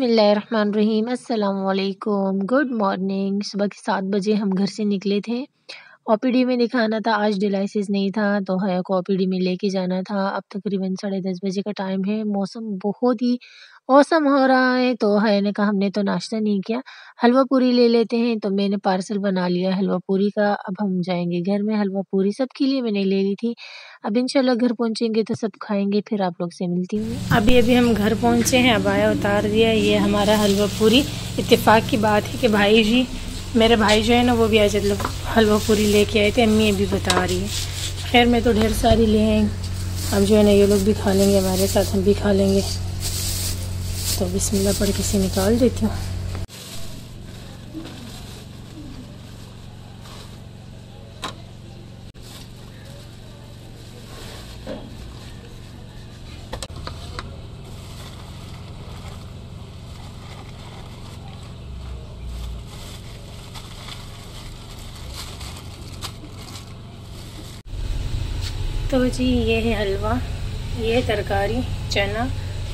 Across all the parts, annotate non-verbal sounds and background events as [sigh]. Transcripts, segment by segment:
बिसमीम अल्लाम good morning सुबह के सात बजे हम घर से निकले थे। ओपीडी में दिखाना था, आज डिलाइसिस नहीं था तो है को ओपीडी में लेके जाना था। अब तकरीबन साढ़े दस बजे का टाइम है। मौसम बहुत ही औसम हो रहा है तो है ने कहा, हमने तो नाश्ता नहीं किया। हलवा पूरी ले लेते हैं तो मैंने पार्सल बना लिया हलवा पूरी का। अब हम जाएँगे घर में, हलवा पूरी सबके लिए मैंने ले ली थी। अब इंशाल्लाह घर पहुँचेंगे तो सब खाएँगे, फिर आप लोग से मिलती हूँ अभी अभी हम घर पहुँचे हैं, अब आया उतार दिया, ये हमारा हलवा पूरी। इतफाक़ की बात है कि भाई जी, मेरे भाई जो है ना, वो भी आज मतलब हलवा पूरी लेके आए थे, अम्मी अभी बता रही है। खैर, मैं तो ढेर सारी ले आई। अब जो है ना, ये लोग भी खा लेंगे, हमारे साथ हम भी खा लेंगे। तो बिस्मिल्लाह पढ़ के से निकाल देती हूँ। तो जी, ये है हलवा, ये तरकारी, चना,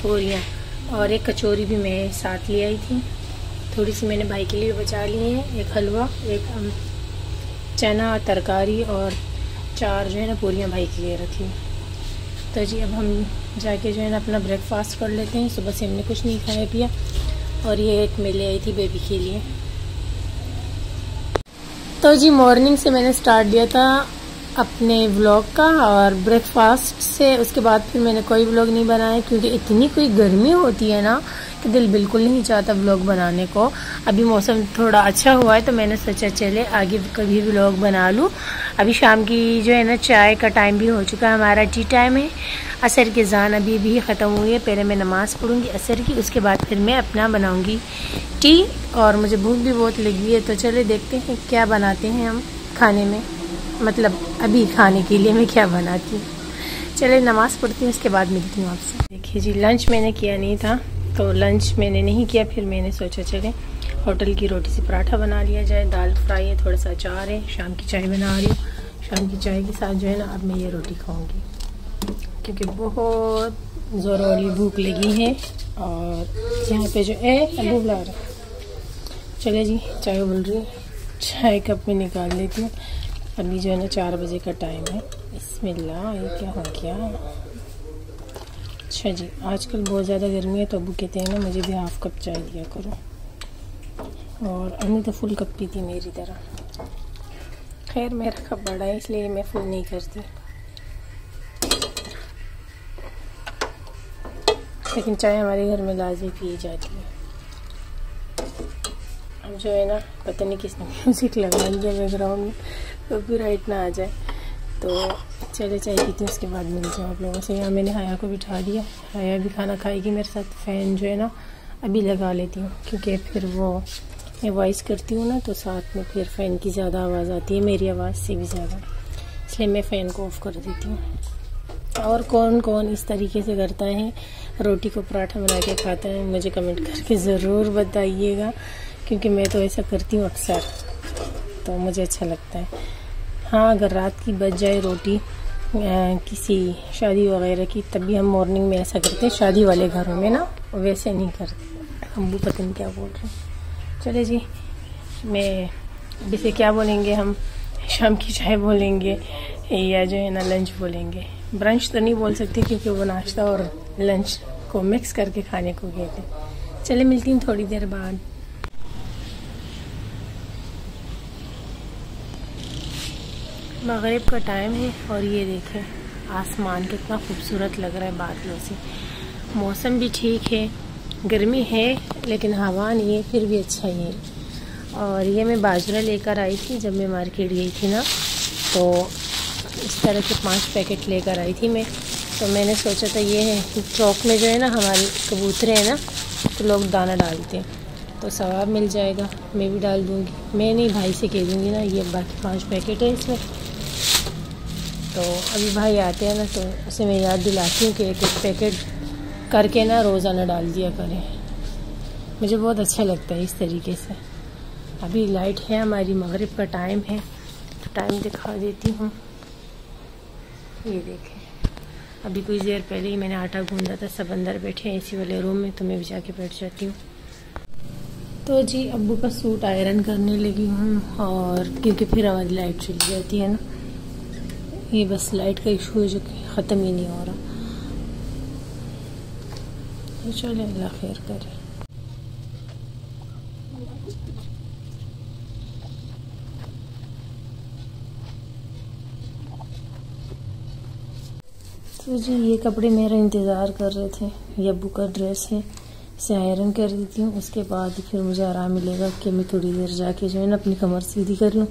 पूरियाँ। और एक कचौरी भी मैं साथ ले आई थी। थोड़ी सी मैंने भाई के लिए बचा ली है, एक हलवा, एक चना, तरकारी और चार जो है ना पूरियाँ भाई के लिए रखी। तो जी, अब हम जाके जो है ना अपना ब्रेकफास्ट कर लेते हैं। सुबह से हमने कुछ नहीं खाया पिया और ये एक मैं ले आई थी बेबी के लिए। तो जी मॉर्निंग से मैंने स्टार्ट दिया था। अपने व्लॉग का और ब्रेकफास्ट से, उसके बाद फिर मैंने कोई व्लॉग नहीं बनाया क्योंकि इतनी कोई गर्मी होती है ना कि दिल बिल्कुल नहीं चाहता व्लॉग बनाने को। अभी मौसम थोड़ा अच्छा हुआ है तो मैंने सोचा चले आगे कभी व्लॉग बना लूँ। अभी शाम की जो है ना चाय का टाइम भी हो चुका है, हमारा टी टाइम है। असर की जान अभी भी ख़त्म हुई है, पहले मैं नमाज़ पढ़ूँगी, असर की, उसके बाद फिर मैं अपना बनाऊँगी टी और मुझे भूख भी बहुत लगी है। तो चले देखते हैं क्या बनाते हैं हम खाने में। मतलब अभी खाने के लिए मैं क्या बनाती हूँ? चले, नमाज़ पढ़ती हूँ, उसके बाद मिलती हूँ आपसे। देखिए जी लंच मैंने किया नहीं था तो लंच मैंने नहीं किया, फिर मैंने सोचा चले, होटल की रोटी से पराठा बना लिया जाए, दाल फ्राई है, थोड़ा सा अचार है, शाम की चाय बना रही हूँ। शाम की चाय के साथ जो है ना, अब मैं ये रोटी खाऊँगी। क्योंकि बहुत ज़ोर वाली भूख लगी है, और यहाँ पे जो है अबू बुला रहा चले जी, चाय बोल रही है, चाय कप में निकाल लेती हूँ। अभी जो है ना चार बजे का टाइम है। बिस्मिल्लाह, ये क्या हो गया? अच्छा जी, आजकल बहुत ज़्यादा गर्मी है तो अबू कहते हैं ना, मुझे भी हाफ़ कप चाय दिया करो। और अम्मी तो फुल कप पीती मेरी तरह। खैर, मेरा कप बड़ा है, इसलिए मैं फुल नहीं करती। लेकिन चाय हमारे घर में लाजी पी जाती है। अब जो है ना, पता नहीं किसने म्यूज़िक लगा दिया बैकग्राउंड में। कॉपीराइट ना आ जाए। तो चले चाय पीती उसके बाद मिलते हैं आप लोगों से। यहाँ मैंने हया को बिठा दिया। हया भी खाना खाएगी मेरे साथ। फ़ैन जो है ना, अभी लगा लेती हूँ, क्योंकि फिर वो मैं वॉइस करती हूँ ना तो साथ में फिर फ़ैन की ज़्यादा आवाज़ आती है, मेरी आवाज़ से भी ज़्यादा। इसलिए मैं फ़ैन को ऑफ़ कर देती हूँ। और कौन कौन इस तरीके से करता है, रोटी को पराठा बना के खाता है, मुझे कमेंट करके ज़रूर बताइएगा, क्योंकि मैं तो ऐसा करती हूँ अक्सर। तो मुझे अच्छा लगता है। हाँ अगर रात की बच जाए रोटी किसी शादी वगैरह की तभी हम मॉर्निंग में ऐसा करते हैं, शादी वाले घरों में ना, वैसे नहीं करते। हम भी पता नहीं क्या बोल रहे हैं? चले जी, मैं जैसे क्या बोलेंगे हम? शाम की चाय बोलेंगे, या जो है ना लंच बोलेंगे। ब्रंच तो नहीं बोल सकते, क्योंकि वो नाश्ता और लंच को मिक्स करके खाने को कहते चले, मिलती हूँ थोड़ी देर बाद। मगरब का टाइम है और ये देखें, आसमान कितना खूबसूरत लग रहा है बादलों से। मौसम भी ठीक है, गर्मी है, लेकिन हवा नहीं है, फिर भी अच्छा ही है। और ये मैं बाजरा लेकर आई थी जब मैं मार्केट गई थी ना तो इस तरह के पाँच पैकेट लेकर आई थी मैं। तो मैंने सोचा था ये है चौक में जो है ना हमारे कबूतरे हैं ना तो लोग दाना डालते हैं। तो सवाब मिल जाएगा, मैं भी डाल दूँगी। मैं नहीं, भाई से कह दूँगी ना, ये बाकी पाँच पैकेट है इसमें। तो अभी भाई आते हैं ना तो उसे मैं याद दिलाती हूँ कि एक एक पैकेट करके ना रोज़ाना डाल दिया करें। मुझे बहुत अच्छा लगता है इस तरीके से। अभी लाइट है हमारी, मगरिब का टाइम है तो टाइम दिखा देती हूँ। ये देखें। अभी कुछ देर पहले ही मैंने आटा गूंदा था, सब अंदर बैठे हैं, इसी वाले रूम में तो मैं भी जाके बैठ जाती हूँ। तो जी, अब्बू का सूट आयरन करने लगी हूँ, और क्योंकि फिर हमारी लाइट चली जाती है ना। ये बस लाइट का इशू है जो कि ख़त्म ही नहीं हो रहा। तो चले, अल्लाह खैर करे। तो जी, ये कपड़े मेरा इंतज़ार कर रहे थे। ये अबू का ड्रेस है। इसे आयरन कर देती हूँ। उसके बाद फिर मुझे आराम मिलेगा कि मैं थोड़ी देर जाके जो है ना अपनी कमर सीधी कर लूँ।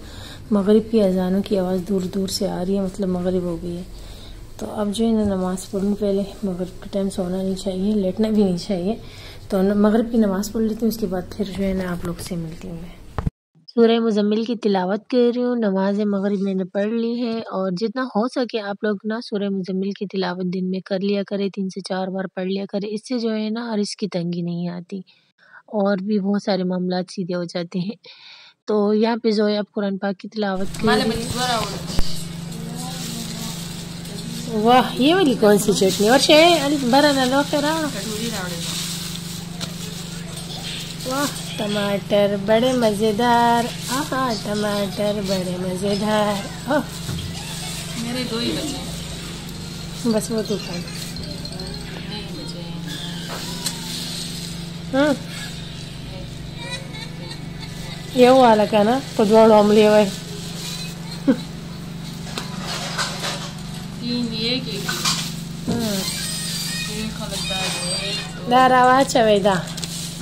मगरिब की अजानों की आवाज़ दूर दूर से आ रही है मतलब मगरिब हो गई है। तो अब जो है ना नमाज़ पढ़ूँ पहले। मगरब के टाइम सोना नहीं चाहिए, लेटना भी नहीं चाहिए। तो मगरब की नमाज़ पढ़ लेती हूँ, उसके बाद फिर जो है ना आप लोग से मिलती हूँ मैं। सूर्य मुजम्मिल की तिलावत कर रही हूँ नमाज़ मगरिब मैंने पढ़ ली है और जितना हो सके आप लोग ना सूर्य मुजम्मिल की तिलावत दिन में कर लिया करें तीन से चार बार पढ़ लिया करें इससे जो है ना और इसकी तंगी नहीं आती और भी बहुत सारे मामला सीधे हो जाते हैं। तो यहाँ पे जो है आप कुरान पाक की तिलावत कर वाह ये वाली कौन सी चटनी? और शे बरा ना वाह। टमाटर बड़े मज़ेदार आहा टमाटर बड़े मज़ेदार। मेरे दो ही बचे। बस वो तूफ़ान हाँ। ये वाला का ना? कुछ ऑमली है। तीन ये की हाँ। दारावा चवेदा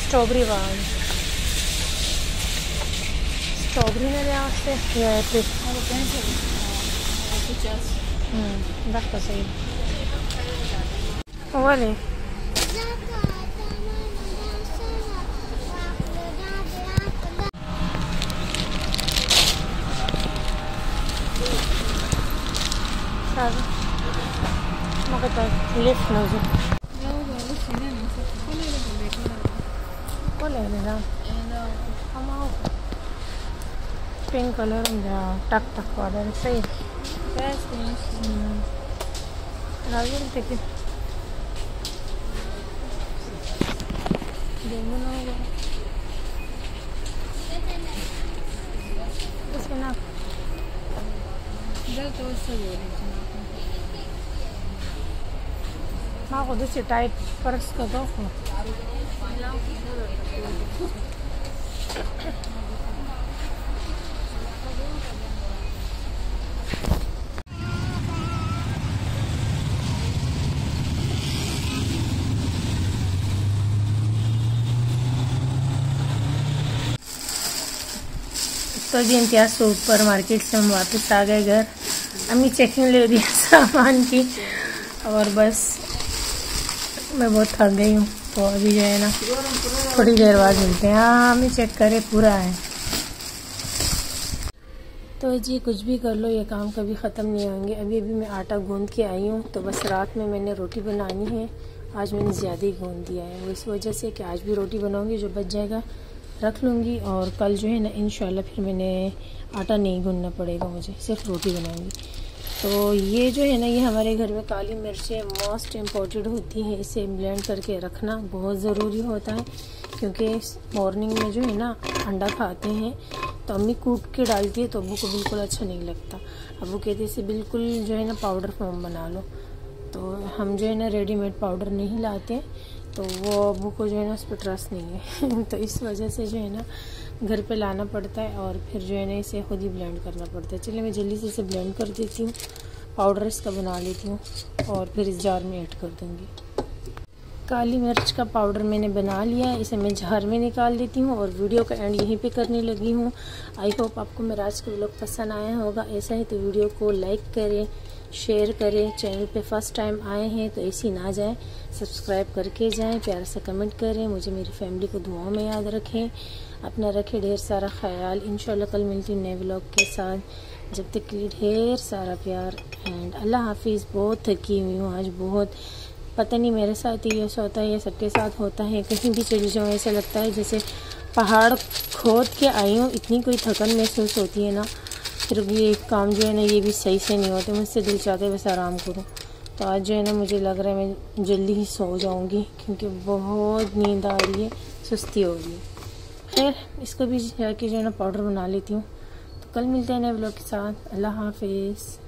स्ट्रॉबेरी वाल स्ट्रॉबेरी ने लिया उससे या एप्रिल रख तो सही वाले मग लिफ्ट नव्हतं boleh Pink color ya tak tak ada say yes yes hmm. lagi nanti Demo na ako. Tapos ka na. Dahil to sa yun. Ako doon si tight. Paras तो जी इम्तियाज़ सुपर मार्केट से हम वापस आ गए घर अम्मी checking ले रही है सामान की और बस मैं बहुत थक गई हूँ तो अभी जो है ना थोड़ी देर बाद मिलते हैं हाँ अम्मी चेक करे पूरा है तो जी, कुछ भी कर लो, ये काम कभी ख़त्म नहीं होंगे। अभी अभी मैं आटा गूंद के आई हूँ तो बस रात में मैंने रोटी बनानी है। आज मैंने ज़्यादा ही गूंद दिया है। वो इस वजह से कि आज भी रोटी बनाऊँगी जो बच जाएगा। रख लूँगी और कल जो है ना इन फिर मैंने आटा नहीं गूंदना पड़ेगा मुझे, सिर्फ़ रोटी बनाऊँगी। तो ये जो है ना, ये हमारे घर में काली मिर्चें मोस्ट इंपॉर्टेंट होती हैं, इसे ब्लेंड करके रखना बहुत ज़रूरी होता है, क्योंकि मॉर्निंग में जो है ना, अंडा खाते हैं तो अम्मी कूट के डालती है तो अबू को बिल्कुल अच्छा नहीं लगता। अबू कहते इसे बिल्कुल जो है ना पाउडर फॉर्म बना लो। तो हम जो है ना रेडीमेड पाउडर नहीं लाते तो वो अबू को जो है ना उस पर ट्रस्ट नहीं है। [laughs] तो इस वजह से जो है ना घर पे लाना पड़ता है और फिर जो है ना इसे खुद ही ब्लेंड करना पड़ता है। चलिए मैं जल्दी से इसे ब्लेंड कर देती हूँ पाउडर इसका बना लेती हूँ और फिर इस जार में ऐड कर दूँगी। काली मिर्च का पाउडर मैंने बना लिया है, इसे मैं जार में निकाल देती हूँ और वीडियो का एंड यहीं पे करने लगी हूँ। आई होप आपको मेरा आज का व्लॉग पसंद आया होगा। ऐसा ही तो वीडियो को लाइक करें शेयर करें। चैनल पे फ़र्स्ट टाइम आए हैं तो ऐसी ना जाए। सब्सक्राइब करके जाएँ, प्यार से कमेंट करें। मुझे मेरी फैमिली को दुआओं में याद रखें। अपना रखें ढेर सारा ख्याल। इन कल मिलती नए व्लॉग के साथ। जब तक के लिए ढेर सारा प्यार एंड अल्लाह हाफिज़। बहुत थकी हुई हूँ आज बहुत। पता नहीं मेरे साथ ही ऐसा होता है या सबके साथ होता है। कहीं भी चली जाऊँ, ऐसा लगता है जैसे पहाड़ खोद के आई हूँ। इतनी कोई थकन महसूस होती है ना। फिर ये काम जो है ना, ये भी सही से नहीं होते। मुझसे दिल चाहते बस आराम करूँ। तो आज जो है ना, मुझे लग रहा है मैं जल्दी ही सो जाऊँगी, क्योंकि बहुत नींद आ रही है, सुस्ती हो रही है। खैर, इसको भी जाके जो है ना पाउडर बना लेती हूँ। तो कल मिलते हैं नए ब्लॉग के साथ। अल्लाह हाफिज़।